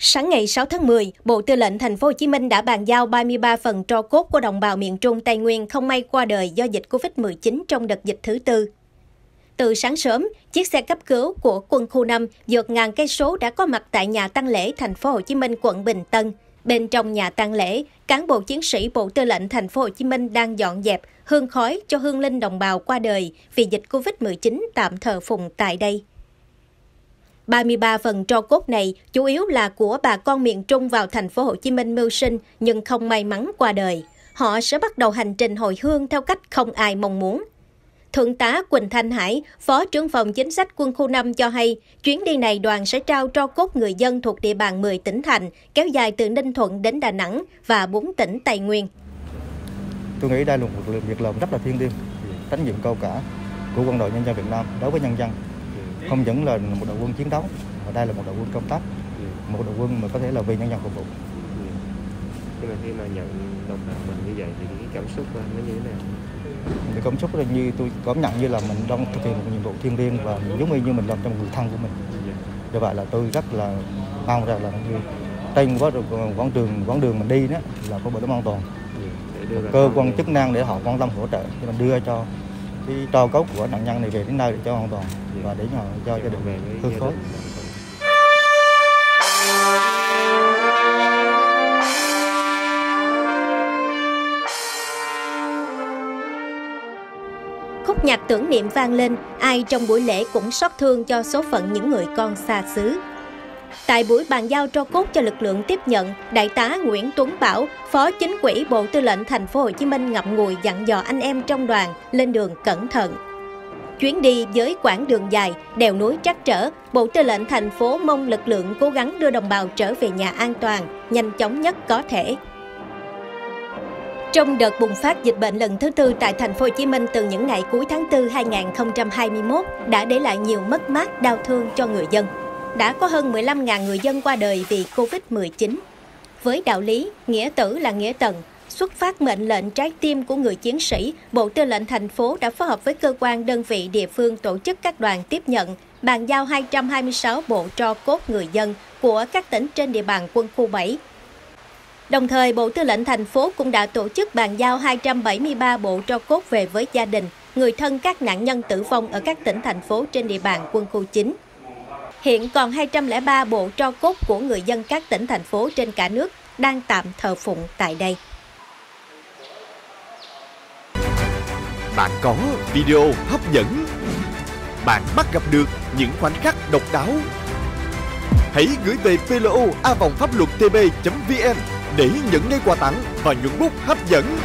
Sáng ngày 6 tháng 10, Bộ Tư lệnh Thành phố Hồ Chí Minh đã bàn giao 33 phần tro cốt của đồng bào miền Trung Tây Nguyên không may qua đời do dịch Covid-19 trong đợt dịch thứ tư. Từ sáng sớm, chiếc xe cấp cứu của quân khu 5 vượt ngàn cây số đã có mặt tại nhà tang lễ Thành phố Hồ Chí Minh quận Bình Tân. Bên trong nhà tang lễ, cán bộ chiến sĩ Bộ Tư lệnh Thành phố Hồ Chí Minh đang dọn dẹp hương khói cho hương linh đồng bào qua đời vì dịch Covid-19 tạm thờ phụng tại đây. 33 phần tro cốt này chủ yếu là của bà con miền Trung vào thành phố Hồ Chí Minh mưu sinh nhưng không may mắn qua đời. Họ sẽ bắt đầu hành trình hồi hương theo cách không ai mong muốn. Thượng tá Quỳnh Thanh Hải, Phó trưởng phòng chính sách quân khu 5 cho hay, chuyến đi này đoàn sẽ trao tro cốt người dân thuộc địa bàn 10 tỉnh thành, kéo dài từ Ninh Thuận đến Đà Nẵng và 4 tỉnh Tây Nguyên. Tôi nghĩ đây là một việc làm rất là thiêng liêng, trách nhiệm cao cả của quân đội nhân dân Việt Nam đối với nhân dân không những là một đội quân chiến đấu mà đây là một đội quân công tác một đội quân mà có thể là vì nhân dân phục vụ. Nhưng mà khi mà nhận đồng bào mình như vậy thì cái cảm xúc nó như thế nào? Thì cảm xúc là như tôi cảm nhận như là mình đang thực hiện một nhiệm vụ thiêng liêng và giống như mình làm một người thân của mình. Do vậy là tôi rất là mong rằng là như trên quá quãng đường quãng đường mình đi đó là có bảo đảm an toàn. Cơ quan chức năng để họ quan tâm hỗ trợ cho mình đưa cho cái tro cốt của nạn nhân này về đến nơi để cho an toàn và để họ cho gia đình về hương khói. Khúc nhạc tưởng niệm vang lên, ai trong buổi lễ cũng xót thương cho số phận những người con xa xứ. Tại buổi bàn giao tro cốt cho lực lượng tiếp nhận, Đại tá Nguyễn Tuấn Bảo, Phó Chính ủy Bộ Tư lệnh Thành phố Hồ Chí Minh ngậm ngùi dặn dò anh em trong đoàn lên đường cẩn thận. Chuyến đi với quãng đường dài, đèo núi trắc trở, Bộ Tư lệnh thành phố mong lực lượng cố gắng đưa đồng bào trở về nhà an toàn, nhanh chóng nhất có thể. Trong đợt bùng phát dịch bệnh lần thứ tư tại thành phố Hồ Chí Minh từ những ngày cuối tháng 4 2021 đã để lại nhiều mất mát đau thương cho người dân. Đã có hơn 15.000 người dân qua đời vì Covid-19. Với đạo lý, nghĩa tử là nghĩa tận, Xuất phát mệnh lệnh trái tim của người chiến sĩ, Bộ Tư lệnh thành phố đã phối hợp với cơ quan đơn vị địa phương tổ chức các đoàn tiếp nhận, bàn giao 226 bộ tro cốt người dân của các tỉnh trên địa bàn quân khu 7. Đồng thời, Bộ Tư lệnh thành phố cũng đã tổ chức bàn giao 273 bộ tro cốt về với gia đình, người thân các nạn nhân tử vong ở các tỉnh thành phố trên địa bàn quân khu 9. Hiện còn 203 bộ tro cốt của người dân các tỉnh, thành phố trên cả nước đang tạm thờ phụng tại đây. Bạn có video hấp dẫn, Bạn bắt gặp được những khoảnh khắc độc đáo, Hãy gửi về plo a vòng pháp luật tb.vn để nhận ngay quà tặng và những bút hấp dẫn